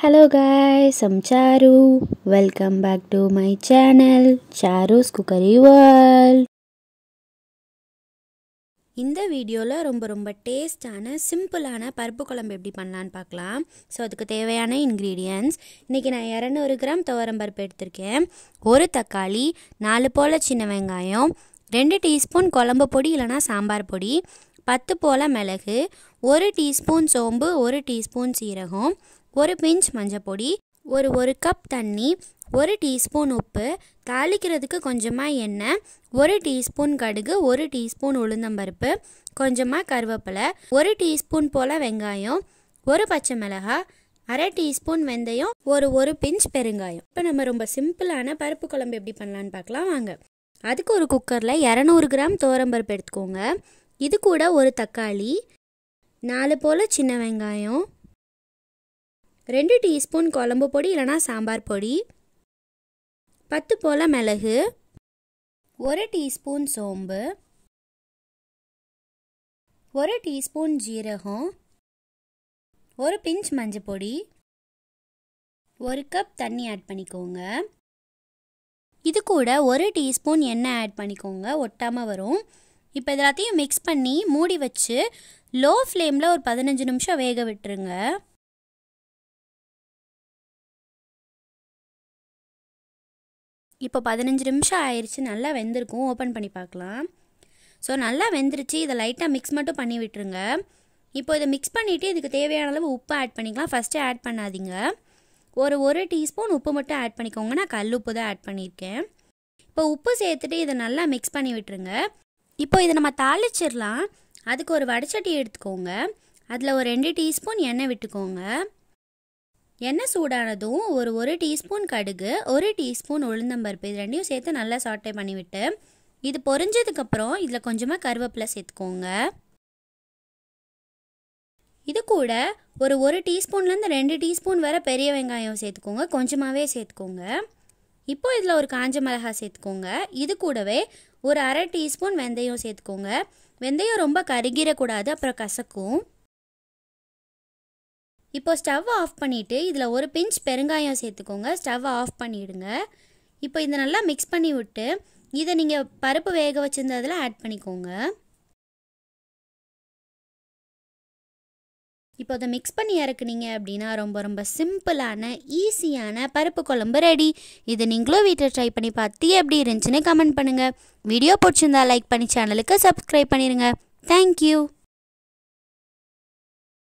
Hello guys, I'm Charu welcome back to my channel Charu's cookery world இந்த வீடியோவில் ரொம்ப ரொம்ப டேஸ்டான சிம்பிளான பருப்பு குழம்பு எப்படி பண்ணலான்னு பார்க்கலாம். ஸோ அதுக்கு தேவையான இன்க்ரீடியன்ஸ் இன்றைக்கி நான் இரநூறு கிராம் துவரம் பருப்பு எடுத்திருக்கேன். ஒரு தக்காளி நாலு போல் சின்ன வெங்காயம் ரெண்டு டீஸ்பூன் குழம்பு பொடி இல்லைனா சாம்பார் பொடி பத்து போல் மிளகு ஒரு டீஸ்பூன் சோம்பு ஒரு டீஸ்பூன் சீரகம் ஒரு பிஞ்ச் மஞ்சப்பொடி ஒரு ஒரு கப் தண்ணி ஒரு டீஸ்பூன் உப்பு தாளிக்கிறதுக்கு கொஞ்சமாக எண்ணெய் ஒரு டீஸ்பூன் கடுகு ஒரு டீஸ்பூன் உளுந்தம்பருப்பு கொஞ்சமாக கருவேப்பிலை ஒரு டீஸ்பூன் போல் வெங்காயம் ஒரு பச்சை மிளகாய் அரை டீஸ்பூன் வெந்தயம் ஒரு ஒரு பிஞ்ச் பெருங்காயம். இப்போ நம்ம ரொம்ப சிம்பிளான பருப்பு குழம்பு எப்படி பண்ணலான்னு பார்க்கலாம் வாங்க. அதுக்கு ஒரு குக்கரில் இரநூறு கிராம் தோரம்பருப்பு எடுத்துக்கோங்க. இது கூட ஒரு தக்காளி நாலு போல் சின்ன வெங்காயம் ரெண்டு டீஸ்பூன் குழம்பு பொடி இல்லைனா சாம்பார் பொடி. பத்து போல் மிளகு. ஒரு டீஸ்பூன் சோம்பு. ஒரு டீஸ்பூன் ஜீரகம். ஒரு பிஞ்ச் மஞ்சள் பொடி. ஒரு கப் தண்ணி ஆட் பண்ணிக்கோங்க. இது கூட ஒரு டீஸ்பூன் எண்ணெய் ஆட் பண்ணிக்கோங்க ஒட்டாமல் வரும். இப்போ எல்லாத்தையும் மிக்ஸ் பண்ணி மூடி வச்சு லோ ஃப்ளேமில் ஒரு பதினஞ்சு நிமிஷம் வேக விட்டுருங்க. இப்போ பதினஞ்சு நிமிஷம் ஆயிடுச்சு நல்லா வெந்திருக்கும். ஓப்பன் பண்ணி பார்க்கலாம். ஸோ நல்லா வெந்துருச்சு. இதை லைட்டாக மிக்ஸ் மட்டும் பண்ணி விட்டுருங்க. இப்போ இதை மிக்ஸ் பண்ணிவிட்டு இதுக்கு தேவையான அளவு உப்பு ஆட் பண்ணிக்கலாம். ஃபஸ்ட்டு ஆட் பண்ணாதீங்க. ஒரு ஒரு டீஸ்பூன் உப்பு மட்டும் ஆட் பண்ணிக்கோங்க. நான் கல் உப்பு தான் ஆட் பண்ணியிருக்கேன். இப்போ உப்பு சேர்த்துட்டு இதை நல்லா மிக்ஸ் பண்ணி விட்டுருங்க. இப்போ இதை நம்ம தாளிச்சிடலாம். அதுக்கு ஒரு வடச்சட்டி எடுத்துக்கோங்க. அதில் ஒரு ரெண்டு டீஸ்பூன் எண்ணெய் விட்டுக்கோங்க. எண்ணெய் சூடானதும் ஒரு ஒரு டீஸ்பூன் கடுகு ஒரு டீஸ்பூன் உளுந்தம்பருப்பு இது ரெண்டையும் சேர்த்து நல்லா சாட்டை பண்ணிவிட்டு இது பொரிஞ்சதுக்கப்புறம் இதில் கொஞ்சமாக கருவேப்பிலை சேர்த்துக்கோங்க. இது கூட ஒரு ஒரு டீஸ்பூன்லேருந்து ரெண்டு டீஸ்பூன் வரை பெரிய வெங்காயம் சேர்த்துக்கோங்க கொஞ்சமாகவே சேர்த்துக்கோங்க. இப்போ இதில் ஒரு காஞ்ச மிளகாய் சேர்த்துக்கோங்க. இது கூடவே ஒரு அரை டீஸ்பூன் வெந்தயம் சேர்த்துக்கோங்க. வெந்தயம் ரொம்ப கருகிடக்கூடாது அப்புறம் கசக்கும். இப்போ ஸ்டவ் ஆஃப் பண்ணிவிட்டு இதில் ஒரு பிஞ்ச் பெருங்காயம் சேர்த்துக்கோங்க. ஸ்டவ் ஆஃப் பண்ணிவிடுங்க இப்போ இதை நல்லா மிக்ஸ் பண்ணி விட்டு இதை நீங்கள் பருப்பு வேக வச்சுருந்ததில் ஆட் பண்ணிக்கோங்க. இப்போ அதை மிக்ஸ் பண்ணி இறக்குனீங்க அப்படின்னா ரொம்ப ரொம்ப சிம்பிளான ஈஸியான பருப்பு குழம்பு ரெடி இது நீங்களும் வீட்டில் ட்ரை பண்ணி பார்த்து எப்படி இருந்துச்சுன்னு கமெண்ட் பண்ணுங்கள் வீடியோ பிடிச்சிருந்தா லைக் பண்ணி சேனலுக்கு சப்ஸ்கிரைப் பண்ணிடுங்க தேங்க்யூ